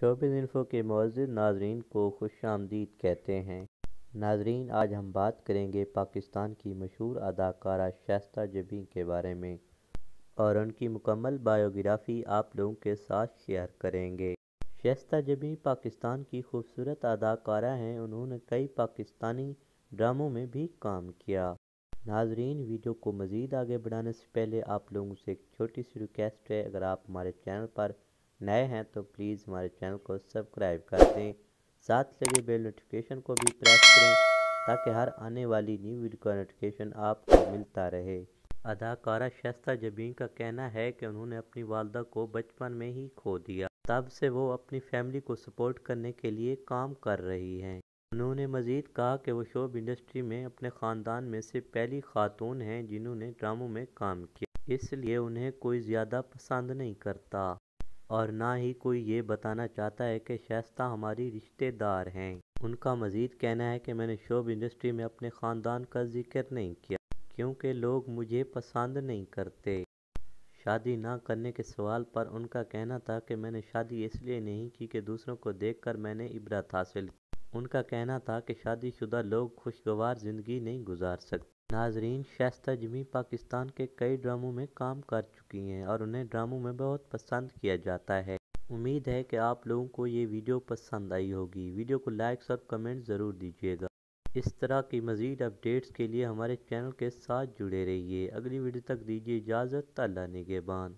Showbiz info के मौजूद नाजरीन को खुश आमदीद कहते हैं। नाजरीन, आज हम बात करेंगे पाकिस्तान की मशहूर अदाकारा शास्ता जबी के बारे में और उनकी मुकम्मल बायोग्राफ़ी आप लोगों के साथ शेयर करेंगे। शाइस्ता जबी पाकिस्तान की खूबसूरत अदाकारा हैं। उन्होंने कई पाकिस्तानी ड्रामों में भी काम किया। नाजरीन, वीडियो को मज़ीद आगे बढ़ाने से पहले आप लोगों से एक छोटी सी रिक्वेस्ट है। अगर आप हमारे चैनल पर नए हैं तो प्लीज़ हमारे चैनल को सब्सक्राइब कर दें। साथ लगे बेल नोटिफिकेशन को भी प्रेस करें ताकि हर आने वाली न्यू वीडियो का नोटिफिकेशन आपको मिलता रहे। अदाकारा शस्ता जबीन का कहना है कि उन्होंने अपनी वालदा को बचपन में ही खो दिया। तब से वो अपनी फैमिली को सपोर्ट करने के लिए काम कर रही हैं। उन्होंने मज़ीद कहा कि वो शोब इंडस्ट्री में अपने ख़ानदान में से पहली खातून हैं जिन्होंने ड्रामों में काम किया, इसलिए उन्हें कोई ज़्यादा पसंद नहीं करता। और ना ही कोई ये बताना चाहता है कि शाइस्ता हमारी रिश्तेदार हैं। उनका मज़ीद कहना है कि मैंने शोब इंडस्ट्री में अपने ख़ानदान का ज़िक्र नहीं किया, क्योंकि लोग मुझे पसंद नहीं करते। शादी ना करने के सवाल पर उनका कहना था कि मैंने शादी इसलिए नहीं की कि दूसरों को देखकर मैंने इबरत हासिल की। उनका कहना था कि शादीशुदा लोग खुशगवार ज़िंदगी नहीं गुजार सकते। नाजरीन शास्ता जमी पाकिस्तान के कई ड्रामों में काम कर चुकी हैं और उन्हें ड्रामों में बहुत पसंद किया जाता है। उम्मीद है कि आप लोगों को ये वीडियो पसंद आई होगी। वीडियो को लाइक्स और कमेंट ज़रूर दीजिएगा। इस तरह की मज़ीद अपडेट्स के लिए हमारे चैनल के साथ जुड़े रहिए। अगली वीडियो तक दीजिए इजाज़त। अल्लाह निगेबान